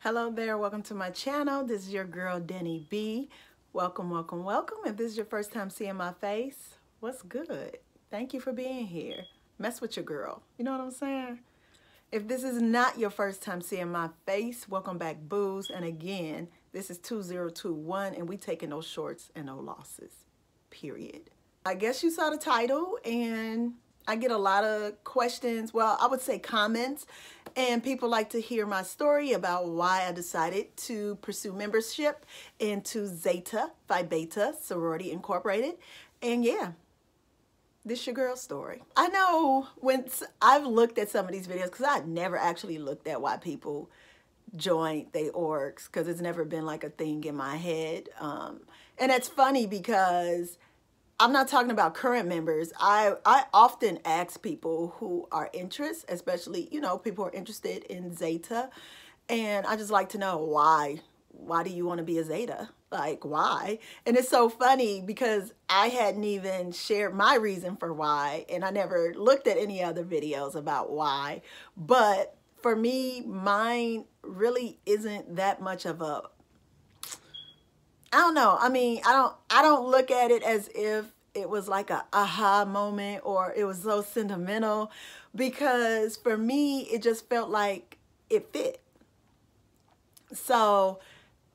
Hello there, welcome to my channel. This is your girl Denny B. Welcome, welcome, welcome. If this is your first time seeing my face, what's good? Thank you for being here. Mess with your girl. You know what I'm saying? If this is not your first time seeing my face, welcome back, boos. And again, this is 2021 and we taking no shorts and no losses, period. I guess you saw the title and I get a lot of questions, well, I would say comments, and people like to hear my story about why I decided to pursue membership into Zeta Phi Beta Sorority Incorporated. And yeah, this your girl story. I know when I've looked at some of these videos, because I never actually looked at why people join they orgs, because it's never been like a thing in my head. Um, and it's funny because I'm not talking about current members. I, I often ask people who are interested, especially, you know, people who are interested in Zeta. And I just like to know why. Why do you want to be a Zeta? Like, why? And it's so funny because I hadn't even shared my reason for why. And I never looked at any other videos about why. But for me, mine really isn't that much of a I don't know. I mean, I don't I don't look at it as if it was like a aha moment or it was so sentimental because for me it just felt like it fit. So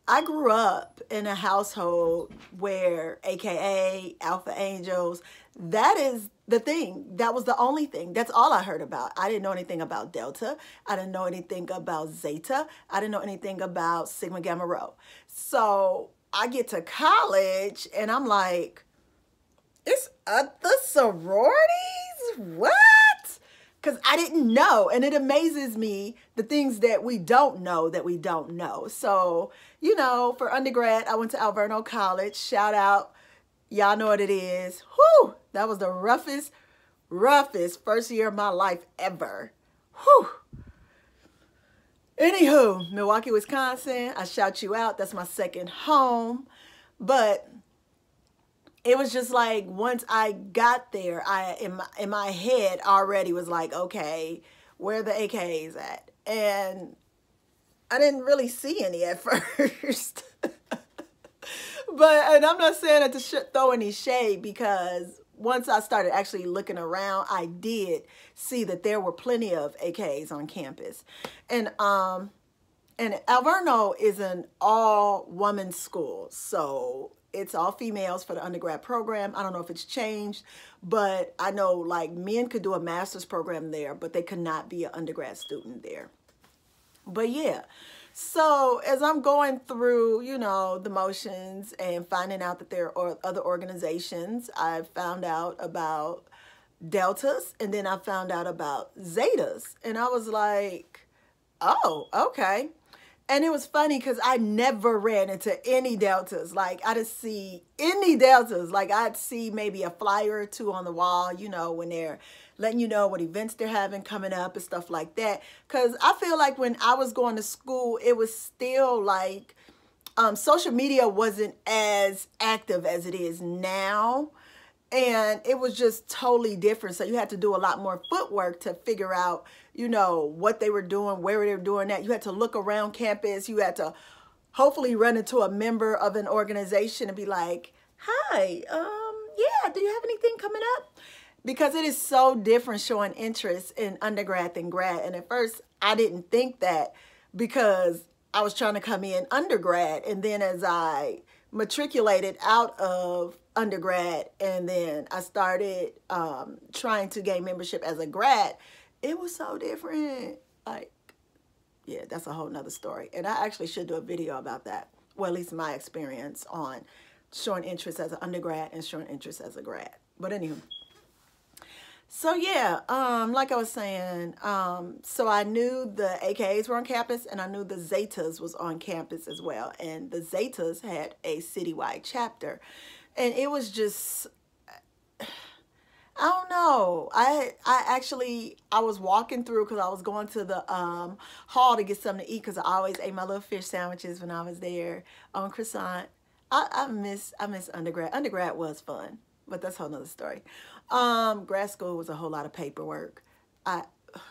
I grew up in a household where AKA Alpha Angels, that is the thing. That was the only thing. That's all I heard about. I didn't know anything about Delta. I didn't know anything about Zeta. I didn't know anything about Sigma Gamma Rho. So I get to college and I'm like, it's other sororities? What? Because I didn't know. And it amazes me the things that we don't know that we don't know. So, you know, for undergrad, I went to Alverno College. Shout out. Y'all know what it is. Whew! That was the roughest, roughest first year of my life ever. Whew! Anywho, Milwaukee, Wisconsin. I shout you out. That's my second home. But it was just like once I got there, I in my, in my head already was like, okay, where the AKs at? And I didn't really see any at first. but and I'm not saying that to throw any shade because once I started actually looking around, I did see that there were plenty of AKs on campus. And um and Alverno is an all woman school. So it's all females for the undergrad program. I don't know if it's changed, but I know like men could do a master's program there, but they could not be an undergrad student there. But yeah, so as I'm going through, you know, the motions and finding out that there are other organizations, I found out about deltas and then I found out about zetas. And I was like, oh, okay. And it was funny because I never ran into any deltas. Like I didn't see any deltas. Like I'd see maybe a flyer or two on the wall, you know, when they're letting you know what events they're having coming up and stuff like that. Because I feel like when I was going to school, it was still like um, social media wasn't as active as it is now and it was just totally different. So you had to do a lot more footwork to figure out, you know, what they were doing, where they were doing that. You had to look around campus. You had to hopefully run into a member of an organization and be like, hi, um, yeah, do you have anything coming up? Because it is so different showing interest in undergrad than grad. And at first, I didn't think that because I was trying to come in undergrad. And then as I matriculated out of undergrad and then I started um, trying to gain membership as a grad, it was so different. Like, yeah, that's a whole nother story. And I actually should do a video about that. Well, at least my experience on showing interest as an undergrad and showing interest as a grad. But anywho, so yeah, um, like I was saying, um, so I knew the AKAs were on campus and I knew the Zetas was on campus as well. And the Zetas had a citywide chapter. And it was just, I don't know. I I actually I was walking through because I was going to the um, hall to get something to eat because I always ate my little fish sandwiches when I was there on croissant. I, I miss I miss undergrad. Undergrad was fun, but that's a whole nother story. Um, grad school was a whole lot of paperwork. I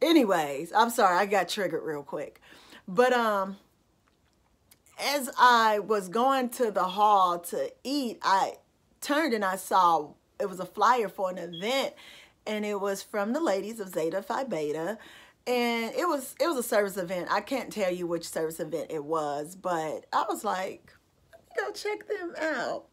anyways, I'm sorry, I got triggered real quick. But um as I was going to the hall to eat, I turned and I saw it was a flyer for an event and it was from the ladies of Zeta Phi Beta and it was it was a service event. I can't tell you which service event it was, but I was like, let me go check them out.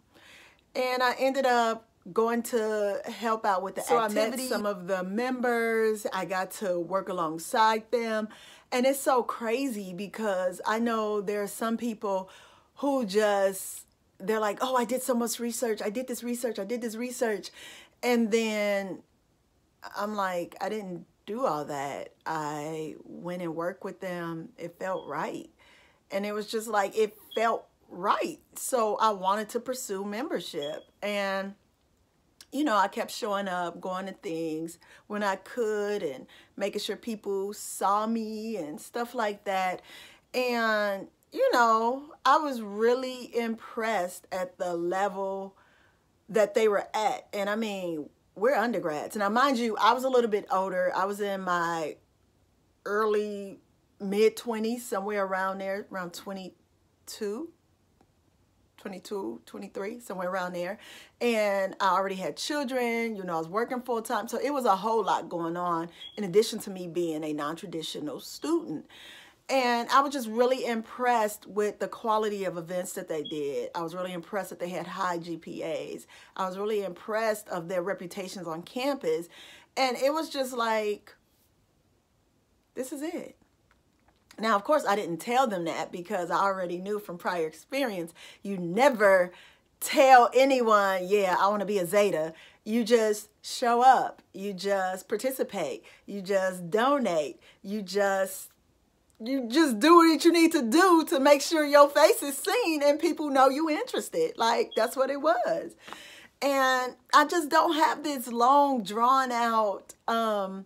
And I ended up going to help out with the so activity. I met some of the members. I got to work alongside them. And it's so crazy because I know there are some people who just, they're like, oh, I did so much research. I did this research. I did this research. And then I'm like, I didn't do all that. I went and worked with them. It felt right. And it was just like, it felt right. So I wanted to pursue membership. And you know, I kept showing up, going to things when I could and making sure people saw me and stuff like that. And, you know, I was really impressed at the level that they were at. And I mean, we're undergrads. Now, mind you, I was a little bit older. I was in my early mid 20s, somewhere around there, around 22. 22, 23, somewhere around there. And I already had children, you know, I was working full time. So it was a whole lot going on in addition to me being a non-traditional student. And I was just really impressed with the quality of events that they did. I was really impressed that they had high GPAs. I was really impressed of their reputations on campus. And it was just like, this is it. Now, of course, I didn't tell them that because I already knew from prior experience, you never tell anyone, yeah, I want to be a Zeta. You just show up. You just participate. You just donate. You just you just do what you need to do to make sure your face is seen and people know you interested. Like that's what it was. And I just don't have this long drawn out um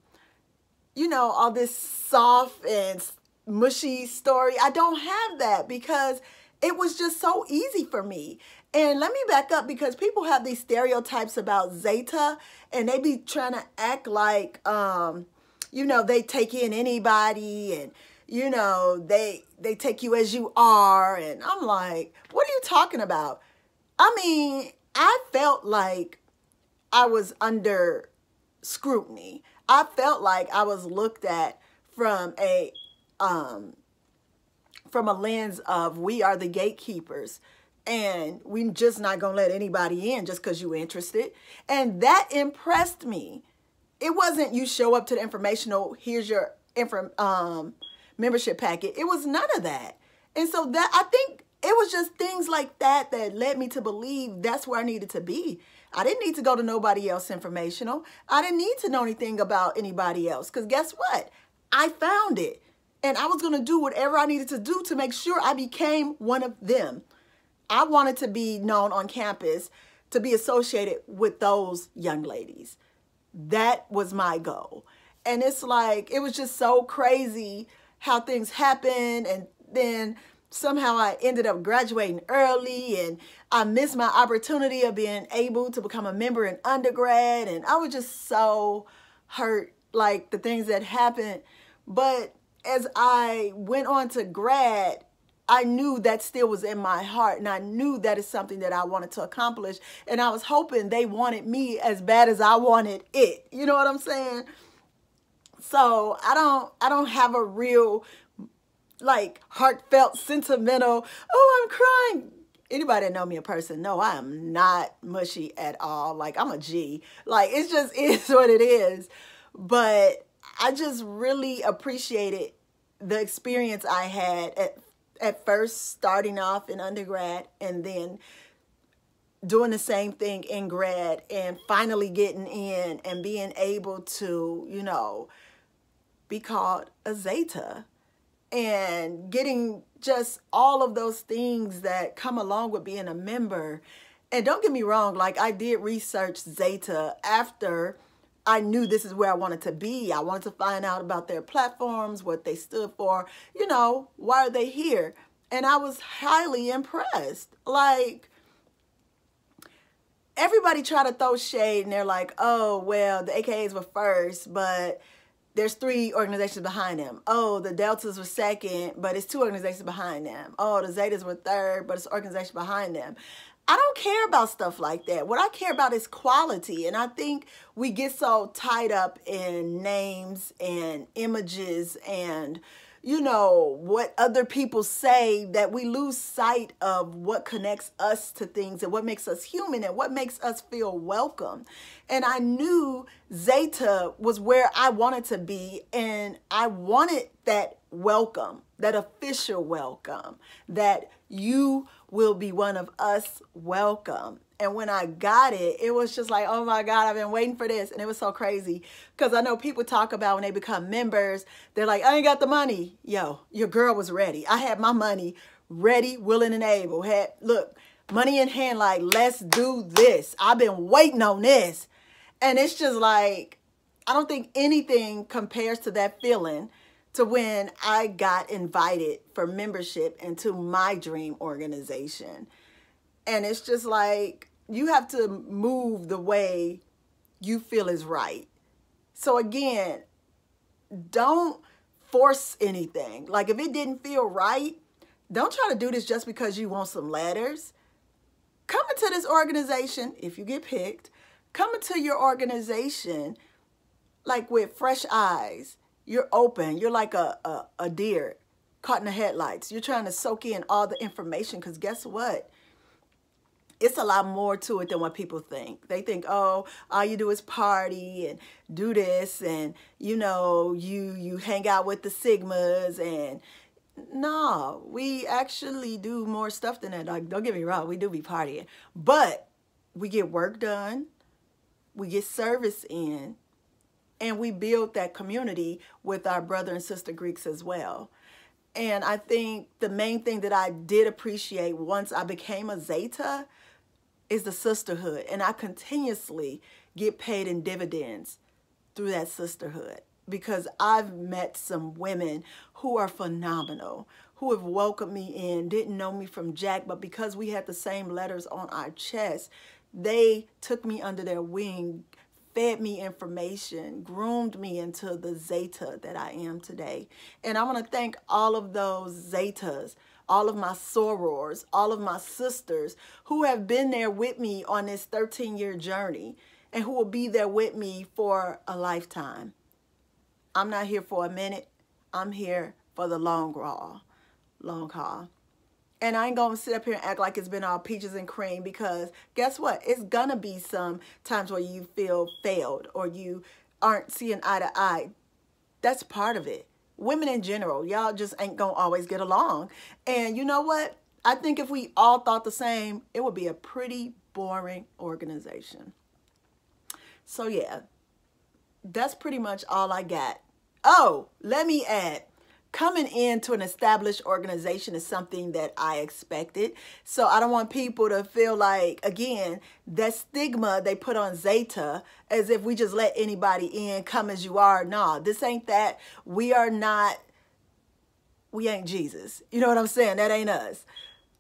you know, all this soft and mushy story. I don't have that because it was just so easy for me. And let me back up because people have these stereotypes about Zeta and they be trying to act like, um, you know, they take in anybody and, you know, they, they take you as you are. And I'm like, what are you talking about? I mean, I felt like I was under scrutiny. I felt like I was looked at from a um, from a lens of we are the gatekeepers and we're just not gonna let anybody in just because you're interested. And that impressed me. It wasn't you show up to the informational, here's your inform, um, membership packet. It was none of that. And so that I think it was just things like that that led me to believe that's where I needed to be. I didn't need to go to nobody else informational. I didn't need to know anything about anybody else because guess what? I found it. And I was going to do whatever I needed to do to make sure I became one of them. I wanted to be known on campus to be associated with those young ladies. That was my goal. And it's like, it was just so crazy how things happened. And then somehow I ended up graduating early and I missed my opportunity of being able to become a member in undergrad. And I was just so hurt, like the things that happened. But as I went on to grad, I knew that still was in my heart and I knew that is something that I wanted to accomplish. And I was hoping they wanted me as bad as I wanted it. You know what I'm saying? So I don't I don't have a real like heartfelt sentimental, oh I'm crying. Anybody know me in person No, I am not mushy at all. Like I'm a G. Like it's just is what it is. But I just really appreciated the experience I had at, at first starting off in undergrad and then doing the same thing in grad and finally getting in and being able to, you know, be called a Zeta and getting just all of those things that come along with being a member. And don't get me wrong, like I did research Zeta after I knew this is where I wanted to be. I wanted to find out about their platforms, what they stood for, you know, why are they here? And I was highly impressed. Like, everybody try to throw shade and they're like, oh, well, the AKAs were first, but there's three organizations behind them. Oh, the Deltas were second, but it's two organizations behind them. Oh, the Zetas were third, but it's organization behind them. I don't care about stuff like that. What I care about is quality. And I think we get so tied up in names and images and you know, what other people say that we lose sight of what connects us to things and what makes us human and what makes us feel welcome. And I knew Zeta was where I wanted to be and I wanted that welcome, that official welcome, that you will be one of us welcome. And when I got it, it was just like, oh my God, I've been waiting for this. And it was so crazy because I know people talk about when they become members, they're like, I ain't got the money. Yo, your girl was ready. I had my money ready, willing, and able. Had, look, money in hand, like, let's do this. I've been waiting on this. And it's just like, I don't think anything compares to that feeling to when I got invited for membership into my dream organization. And it's just like, you have to move the way you feel is right. So again, don't force anything. Like if it didn't feel right, don't try to do this just because you want some letters. Come into this organization, if you get picked, come into your organization like with fresh eyes. You're open. You're like a, a, a deer caught in the headlights. You're trying to soak in all the information because guess what? it's a lot more to it than what people think. They think, oh, all you do is party and do this and, you know, you, you hang out with the Sigmas and no, we actually do more stuff than that. Like, don't get me wrong, we do be partying. But we get work done, we get service in, and we build that community with our brother and sister Greeks as well. And I think the main thing that I did appreciate once I became a Zeta is the sisterhood. And I continuously get paid in dividends through that sisterhood because I've met some women who are phenomenal, who have welcomed me in, didn't know me from Jack, but because we had the same letters on our chest, they took me under their wing, fed me information, groomed me into the Zeta that I am today. And I want to thank all of those Zetas all of my sorors, all of my sisters who have been there with me on this 13 year journey and who will be there with me for a lifetime. I'm not here for a minute. I'm here for the long haul. Long haul. And I ain't going to sit up here and act like it's been all peaches and cream because guess what? It's going to be some times where you feel failed or you aren't seeing eye to eye. That's part of it women in general, y'all just ain't gonna always get along. And you know what? I think if we all thought the same, it would be a pretty boring organization. So yeah, that's pretty much all I got. Oh, let me add, coming into an established organization is something that I expected. So I don't want people to feel like, again, that stigma they put on Zeta as if we just let anybody in, come as you are. Nah, this ain't that. We are not, we ain't Jesus. You know what I'm saying? That ain't us.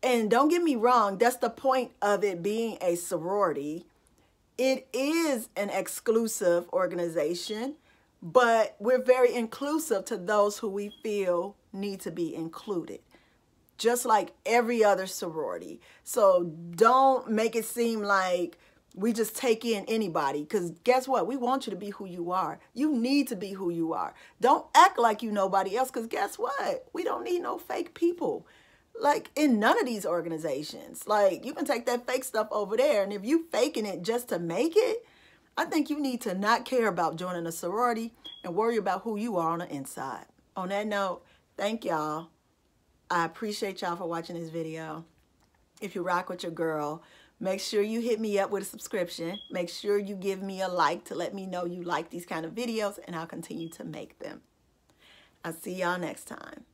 And don't get me wrong, that's the point of it being a sorority. It is an exclusive organization but we're very inclusive to those who we feel need to be included just like every other sorority. So don't make it seem like we just take in anybody because guess what? We want you to be who you are. You need to be who you are. Don't act like you nobody else because guess what? We don't need no fake people. Like in none of these organizations. Like you can take that fake stuff over there and if you faking it just to make it I think you need to not care about joining a sorority and worry about who you are on the inside. On that note, thank y'all. I appreciate y'all for watching this video. If you rock with your girl, make sure you hit me up with a subscription. Make sure you give me a like to let me know you like these kind of videos and I'll continue to make them. I'll see y'all next time.